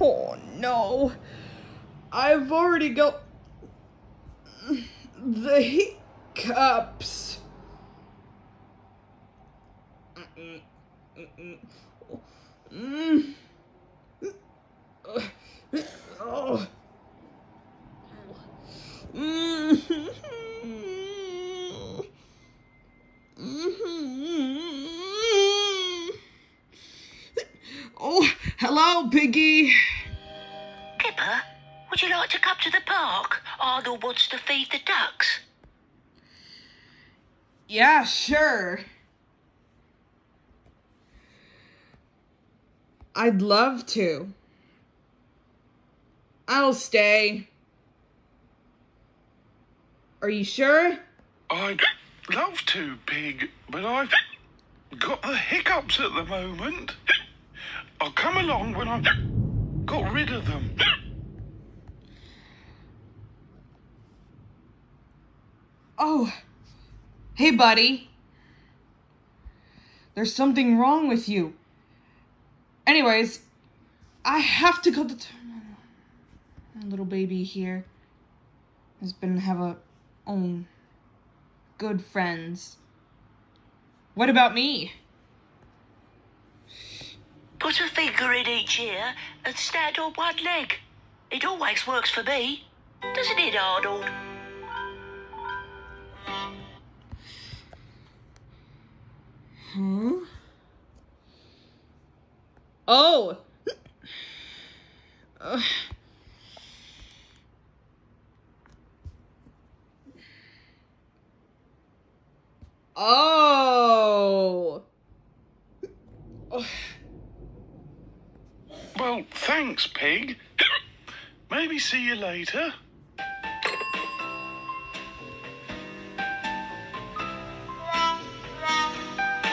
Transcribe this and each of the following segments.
Oh no. I've already got the hiccups. Mm. Oh. Hello, Piggy. Kipper, would you like to come to the park? Arnold wants to feed the ducks. Yeah, sure. I'd love to. I'll stay. Are you sure? I'd love to, Pig, but I've got the hiccups at the moment. I'll come along when I've got rid of them. Oh, hey, buddy. There's something wrong with you. Anyways, I have to go to. My little baby here has been have a own good friends. What about me? Put a finger in each ear and stand on one leg. It always works for me. Doesn't it, Arnold? Hmm? Oh. Ugh. Oh. Well, thanks, Pig. Maybe see you later.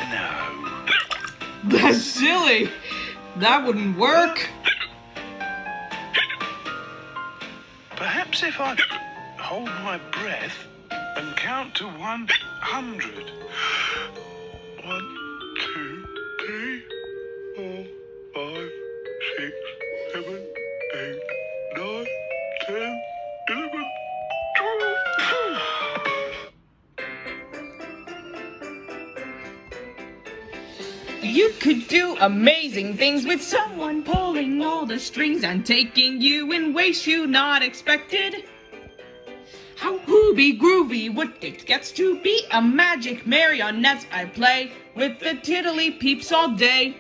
No. That's silly. That wouldn't work. Perhaps if I hold my breath and count to 100. One, two, three, seven, eight, nine, ten, eleven, twelve. You could do amazing things with someone pulling all the strings and taking you in ways you not expected. How hooby groovy would it gets to be a magic marionette I play with the tiddly peeps all day.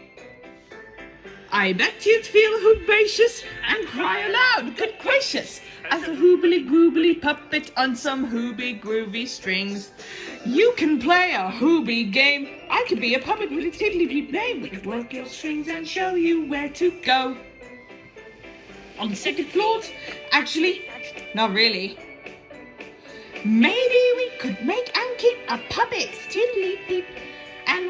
I bet you'd feel hoobacious and cry aloud, good gracious, as a hoobly groobly puppet on some hooby groovy strings. You can play a hooby game. I could be a puppet with a tiddly peep name. We could work your strings and show you where to go. On the second floors? Actually, not really. Maybe we could make and keep a puppet's tiddly peep.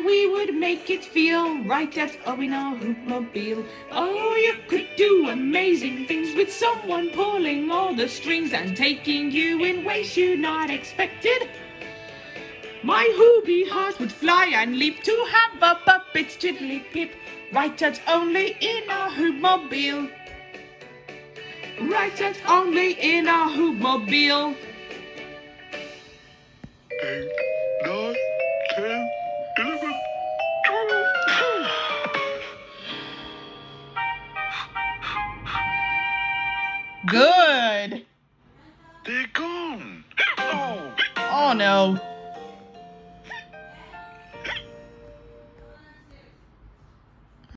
We would make it feel right at oh in our Hoobmobile. Oh, you could do amazing things with someone pulling all the strings and taking you in ways you not expected. My hooby heart would fly and leap to have a puppet's tiddly peep. Right at only in our Hoobmobile. Right at only in our Hoobmobile. Good. They're gone. Oh. Oh no.